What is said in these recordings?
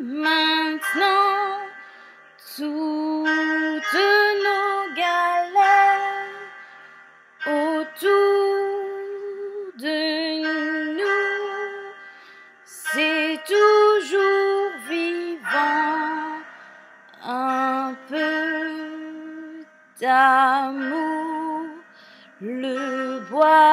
maintenant toutes nos galères autour de nous, c'est toujours vivant un peu d'amour, le bois.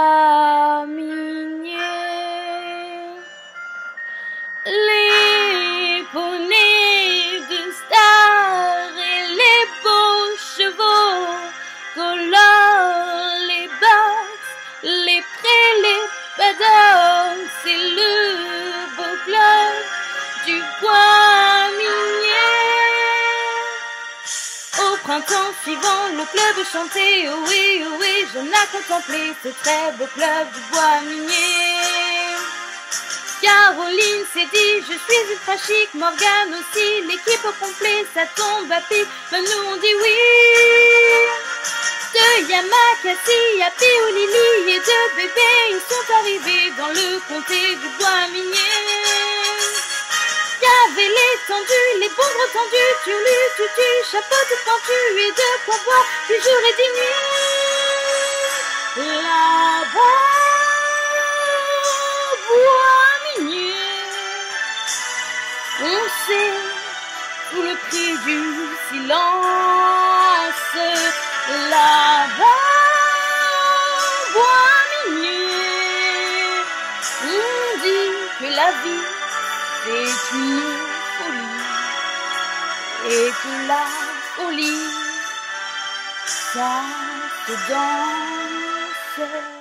Les poneys de stars et les beaux chevaux colorent les basses, les prés, les paddocks, c'est le beau club du bois minier. Au printemps suivant, le club chantait, oh oui, oh oui, j'en ai contemplé ce très beau club du bois minier. Caroline s'est dit, je suis ultra chic, Morgane aussi, l'équipe au complet, ça tombe à pic, même nous on dit oui. De Yamakasi à Lily et de bébé, ils sont arrivés dans le comté du bois minier. Y avait les tendus, les gros tendus, turlu, tutu, chapeau de pointu et de quoi boire du jour et des nuits. Sous le prix du silence. Là-bas, bois on dit que la vie c'est une folie et que la folie, ça se danse.